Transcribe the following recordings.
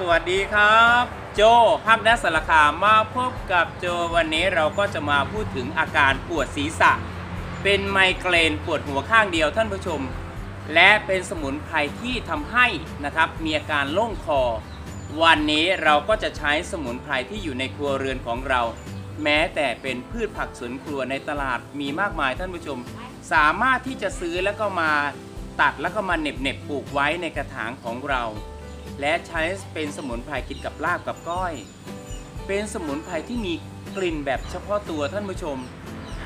สวัสดีครับ โจฮักนักสารคามมาพบกับโจวันนี้เราก็จะมาพูดถึงอาการปวดศีรษะ เป็นไมเกรนปวดหัวข้างเดียวท่านผู้ชม และเป็นสมุนไพรที่ทำให้นะครับมีอาการโล่งคอ วันนี้เราก็จะใช้สมุนไพรที่อยู่ในครัวเรือนของเรา แม้แต่เป็นพืชผักสวนครัวในตลาดมีมากมายท่านผู้ชม สามารถที่จะซื้อแล้วก็มาตัดแล้วก็มาเน็บเน็บปลูกไว้ในกระถางของเรา และใช้เป็นสมุนไพรกินกับลาบกับก้อย เป็นสมุนไพรที่มีกลิ่นแบบเฉพาะตัวท่านผู้ชม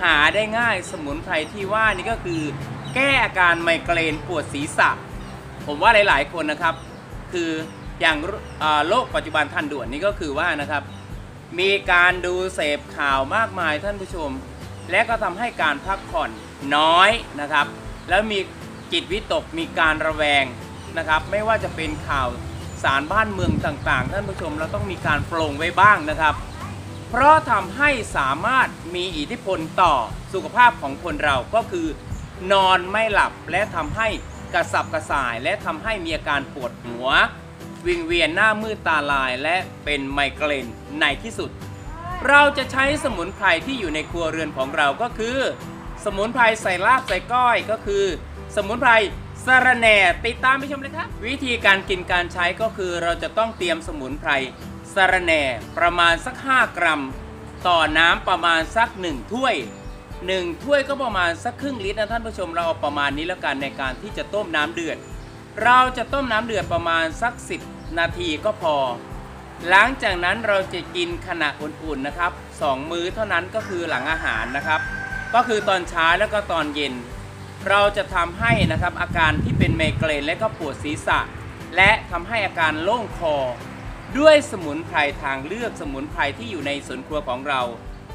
หาได้ง่ายสมุนไพรที่ว่านี่ก็คือ แก้อาการไมเกรนปวดศีรษะ ผมว่าหลาย ๆ คนนะครับ คืออย่างโลกปัจจุบันทันด่วนนี่ก็คือว่านะครับ มีการดูเสพข่าวมากมายท่านผู้ชม และก็ทำให้การพักผ่อนน้อยนะครับ แล้วมีจิตวิตกมีการระแวงนะครับ ไม่ว่าจะเป็นข่าว สารบ้านเมืองต่างๆ ท่านผู้ชมเราต้องมีการปลงไว้บ้างนะครับ เพราะทำให้สามารถมีอิทธิพลต่อสุขภาพของคนเราก็คือนอนไม่หลับและทำให้กระสับกระส่าย และทำให้มีอาการปวดหัว วิงเวียนหน้ามืดตาลายและเป็นไมเกรนในที่สุด เราจะใช้สมุนไพรที่อยู่ในครัวเรือนของเราก็คือ สมุนไพรใส่ลาบใส่ก้อยก็คือ สมุนไพร สระแหน่ติดตามไปชมเลยครับ วิธีการกินการใช้ก็คือเราจะต้องเตรียมสมุนไพรสะระแหน่ประมาณสัก 5 กรัม ต่อน้ำประมาณสัก 1 ถ้วย 1 ถ้วยก็ประมาณสักครึ่งลิตรนะท่านผู้ชมเราเอาประมาณนี้แล้วกันในการที่จะต้มน้ำเดือด เราจะต้มน้ำเดือดประมาณสัก 10 นาทีก็พอ หลังจากนั้นเราจะกินขณะอุ่นๆนะครับสองมื้อเท่านั้นก็คือหลังอาหารนะครับ ก็คือตอนเช้าแล้วก็ตอนเย็น เราจะทำให้นะครับอาการที่เป็นไมเกรนและก็ปวดศีรษะ และทำให้อาการโล่งคอ ด้วยสมุนไพรทางเลือกสมุนไพรที่อยู่ในสวนครัวของเรา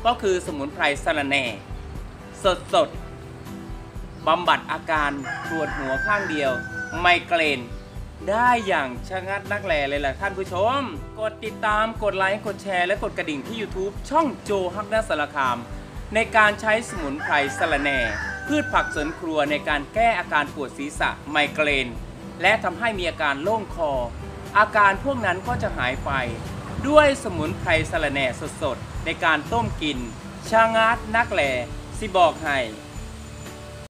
ก็คือสมุนไพรสะระแหน่สดๆบำบัดอาการปวดหัวข้างเดียว ไมเกรนได้อย่างชะงัดนักแลเลยแหละท่านผู้ชม กดติดตามกดไลค์กดแชร์และกดกระดิ่งที่ YouTube ช่องโจฮักนาสารคาม ในการใช้สมุนไพรสะระแหน่ พืชผักสวนครัวในการแก้อาการปวดศีรษะไมเกรน และทำให้มีอาการโล่งคอ อาการพวกนั้นก็จะหายไป ด้วยสมุนไพรสะระแหน่สดๆ ในการต้มกิน ชางาดนักแหล่สิบอกให้